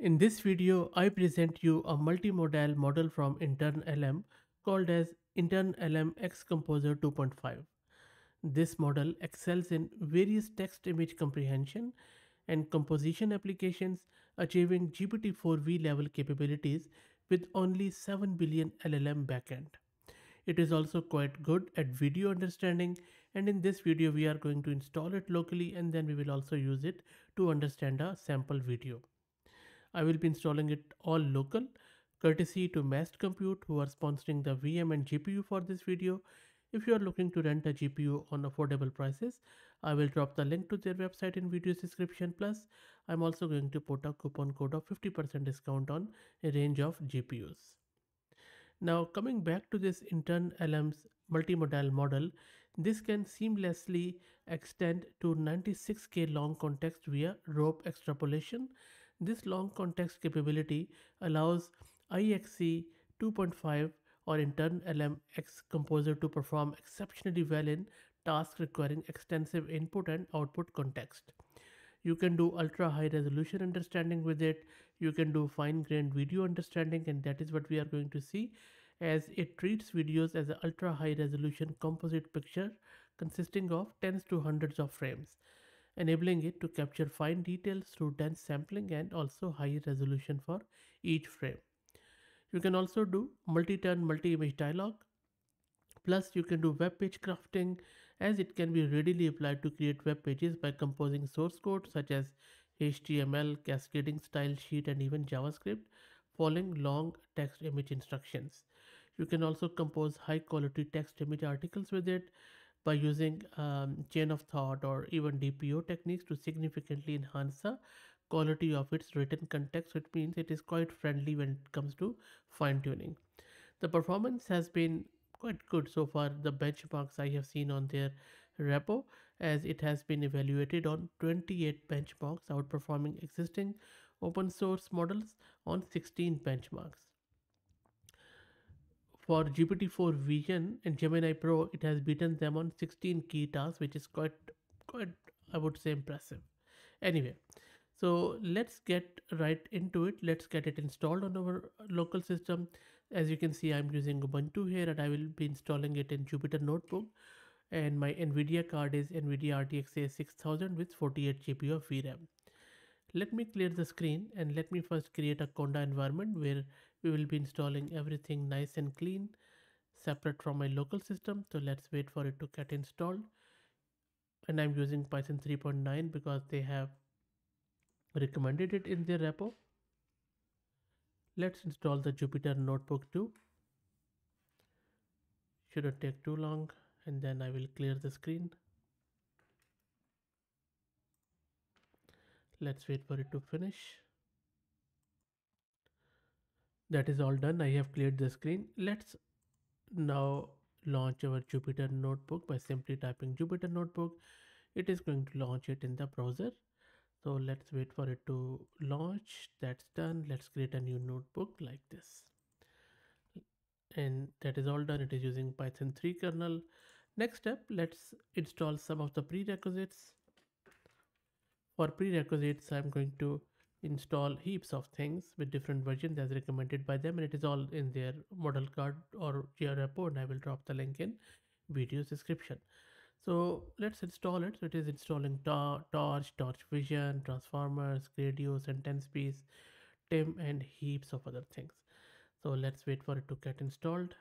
In this video, I present you a multimodal model from InternLM called as InternLM X Composer 2.5. This model excels in various text image comprehension and composition applications, achieving GPT-4v level capabilities with only 7 billion LLM backend. It is also quite good at video understanding and in this video we are going to install it locally and then we will also use it to understand a sample video. I will be installing it all local courtesy to Massed Compute who are sponsoring the VM and GPU for this video. If you are looking to rent a GPU on affordable prices, I will drop the link to their website in video's description. Plus, I'm also going to put a coupon code of 50% discount on a range of GPUs. Now coming back to this intern LM's multimodal model, this can seamlessly extend to 96k long context via rope extrapolation this long context capability allows IXC 2.5 or intern LMX composer to perform exceptionally well in tasks requiring extensive input and output context. You can do ultra high resolution understanding with it. You can do fine grained video understanding and that is what we are going to see as it treats videos as an ultra high resolution composite picture consisting of tens to hundreds of frames enabling it to capture fine details through dense sampling and also high resolution for each frame. You can also do multi-turn multi-image dialog. Plus you can do web page crafting as it can be readily applied to create web pages by composing source code such as HTML, cascading style sheet and even JavaScript following long text image instructions. You can also compose high quality text image articles with it by using um, chain of thought or even DPO techniques to significantly enhance the quality of its written context, which means it is quite friendly when it comes to fine tuning. The performance has been quite good so far. The benchmarks I have seen on their repo as it has been evaluated on 28 benchmarks outperforming existing open source models on 16 benchmarks for GPT-4 Vision and Gemini Pro, it has beaten them on 16 key tasks, which is quite, quite, I would say, impressive. Anyway, so let's get right into it. Let's get it installed on our local system. As you can see, I'm using Ubuntu here and I will be installing it in Jupyter Notebook. And my NVIDIA card is NVIDIA RTX 6000 with 48 GB of VRAM. Let me clear the screen and let me first create a Conda environment where we will be installing everything nice and clean separate from my local system. So let's wait for it to get installed. And I'm using Python 3.9 because they have recommended it in their repo. Let's install the Jupyter Notebook too. Shouldn't take too long and then I will clear the screen. let's wait for it to finish that is all done. I have cleared the screen. Let's now launch our Jupyter notebook by simply typing Jupyter notebook. It is going to launch it in the browser. So let's wait for it to launch. That's done. Let's create a new notebook like this. And that is all done. It is using python 3 kernel. Next step let's install some of the prerequisites. For prerequisites, I'm going to install heaps of things with different versions as recommended by them and it is all in their model card or GR repo and I will drop the link in video description. So let's install it. So it is installing tor Torch, Torch Vision, Transformers, Gradio, and 10 Piece, timm, and heaps of other things. So let's wait for it to get installed.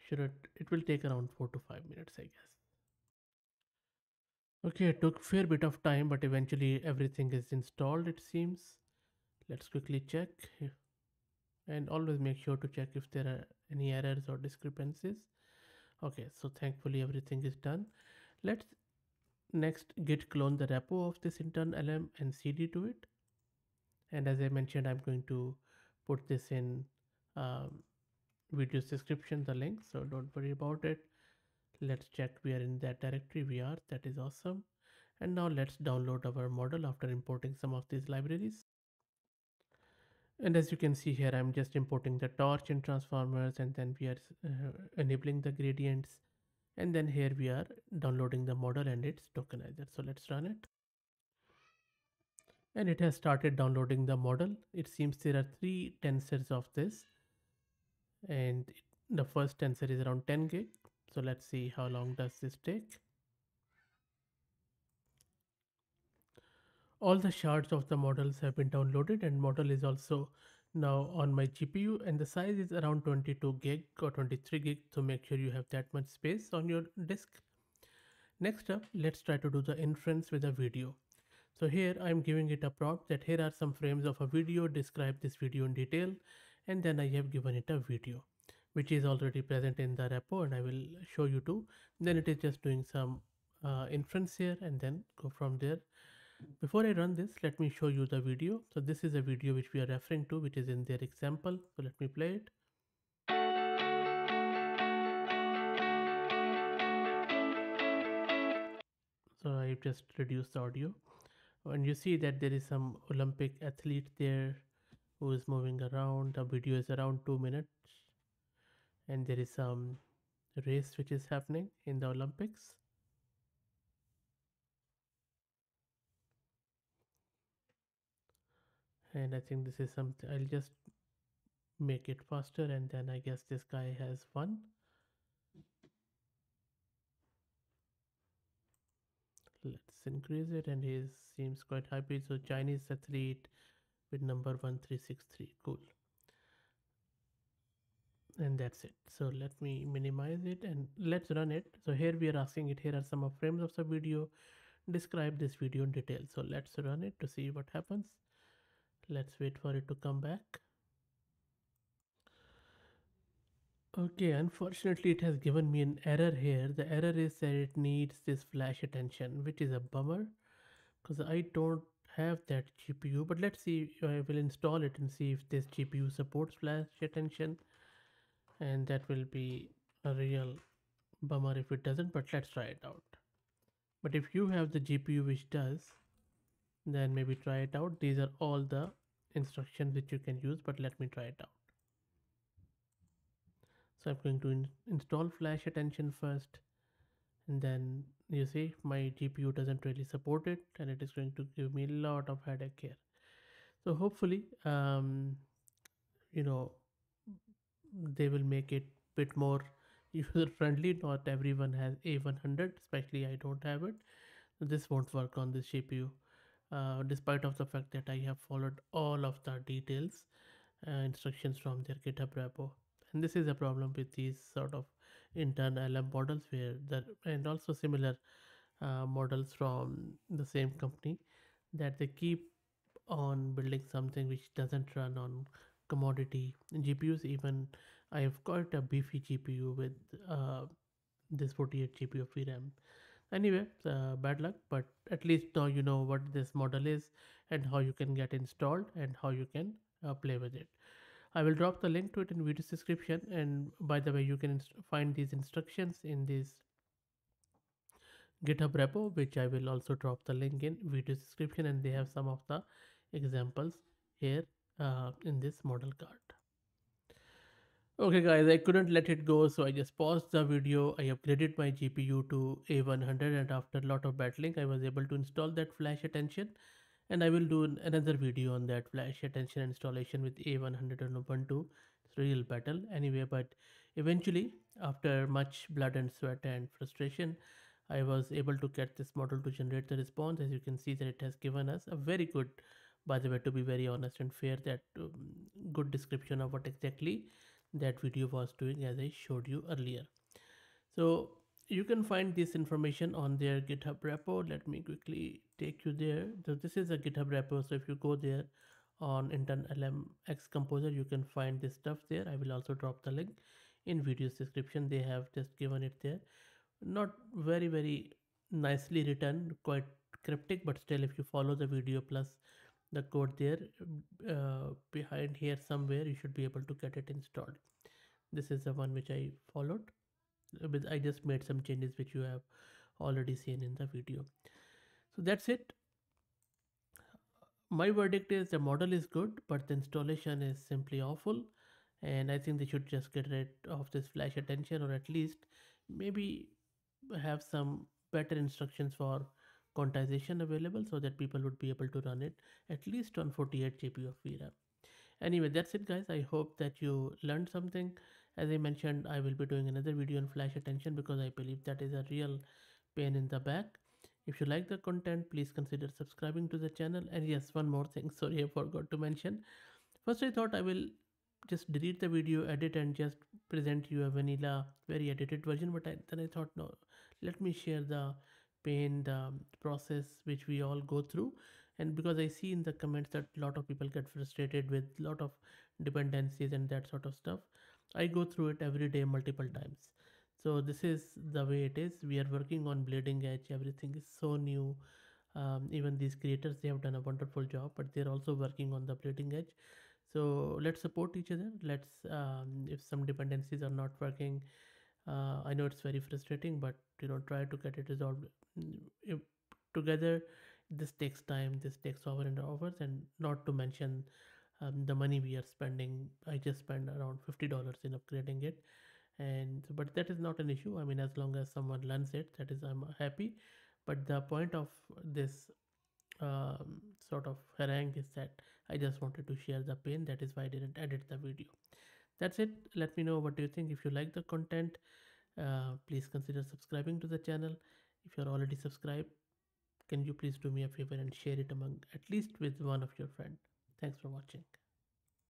Should it, it will take around 4 to 5 minutes, I guess. Okay, it took fair bit of time, but eventually everything is installed, it seems. Let's quickly check. And always make sure to check if there are any errors or discrepancies. Okay, so thankfully everything is done. Let's next git clone the repo of this intern LM and cd to it. And as I mentioned, I'm going to put this in um, video's description, the link, so don't worry about it let's check. We are in that directory. We are. That is awesome. And now let's download our model after importing some of these libraries. And as you can see here i'm just importing the torch and transformers and then we are uh, enabling the gradients. And then here we are downloading the model and its tokenizer. So let's run it. And it has started downloading the model. It seems there are three tensors of this. And the first tensor is around 10 gig. So let's see how long does this take. All the shards of the models have been downloaded and model is also now on my GPU and the size is around 22 gig or 23 gig so make sure you have that much space on your disk. Next up, let's try to do the inference with a video. So here I'm giving it a prompt that here are some frames of a video, describe this video in detail and then I have given it a video which is already present in the repo and I will show you too. Then it is just doing some uh, inference here and then go from there before I run this, let me show you the video. So this is a video which we are referring to, which is in their example. So let me play it. So I've just reduced the audio. And you see that there is some Olympic athlete there who is moving around. The video is around two minutes. And there is some race which is happening in the Olympics. and I think this is something I'll just make it faster and then I guess this guy has won. Let's increase it and he seems quite happy. So Chinese athlete with number 1363. Cool. And that's it. So let me minimize it and let's run it. So here we are asking it, here are some of frames of the video. Describe this video in detail. So let's run it to see what happens let's wait for it to come back okay unfortunately it has given me an error here the error is that it needs this flash attention which is a bummer because I don't have that GPU but let's see I will install it and see if this GPU supports flash attention and that will be a real bummer if it doesn't but let's try it out. But if you have the GPU which does then maybe try it out. These are all the instructions which you can use but let me try it out. So I'm going to in install flash attention first and then you see my GPU doesn't really support it and it is going to give me a lot of headache here. So hopefully um, you know they will make it bit more user friendly not everyone has a100 especially I don't have it. This won't work on this GPU uh, despite of the fact that I have followed all of the details uh, instructions from their github repo. And this is a problem with these sort of intern LM models where the and also similar uh, models from the same company that they keep on building something which doesn't run on commodity GPUs even I have got a beefy GPU with uh, this 48 GB of VRAM anyway uh, bad luck but at least now you know what this model is and how you can get installed and how you can uh, play with it. I will drop the link to it in video description and by the way you can find these instructions in this github repo which i will also drop the link in video description and they have some of the examples here uh, in this model card Okay guys, I couldn't let it go so I just paused the video. I upgraded my GPU to A100 and after a lot of battling I was able to install that flash attention and I will do another video on that flash attention installation with A100 and Ubuntu. It's real battle anyway but eventually after much blood and sweat and frustration I was able to get this model to generate the response as you can see that it has given us a very good by the way to be very honest and fair that um, good description of what exactly that video was doing as I showed you earlier. So you can find this information on their GitHub repo. Let me quickly take you there. So this is a GitHub repo. So if you go there on Intern LM X Composer, you can find this stuff there. I will also drop the link in video's description. They have just given it there. Not very, very nicely written, quite cryptic, but still if you follow the video plus the code there uh, behind here somewhere you should be able to get it installed. This is the one which I followed I just made some changes which you have already seen in the video. So that's it. My verdict is the model is good but the installation is simply awful and I think they should just get rid of this flash attention or at least maybe have some better instructions for quantization available so that people would be able to run it at least on 48 GB of VRAM. Anyway, that's it guys. I hope that you learned something. As I mentioned, I will be doing another video on flash attention because I believe that is a real pain in the back. If you like the content, please consider subscribing to the channel. And yes, one more thing, sorry I forgot to mention. First I thought I will just delete the video, edit and just present you a vanilla, very edited version. But I, then I thought, no, let me share the pain, the process which we all go through. And because I see in the comments that a lot of people get frustrated with a lot of dependencies and that sort of stuff. I go through it every day multiple times. So this is the way it is. We are working on bleeding edge. Everything is so new. Um, even these creators they have done a wonderful job but they're also working on the bleeding edge. So let's support each other. Let's um, if some dependencies are not working uh, i know it's very frustrating but you know try to get it resolved. Mm, together this takes time this takes over and hours and not to mention um, the money we are spending. I just spend around $50 in upgrading it and but that is not an issue. I mean as long as someone learns it that is i'm happy. But the point of this um, sort of harangue is that i just wanted to share the pain. That is why i didn't edit the video that's it. Let me know what do you think. If you like the content uh, please consider subscribing to the channel. If you're already subscribed can you please do me a favor and share it among at least with one of your friends thanks for watching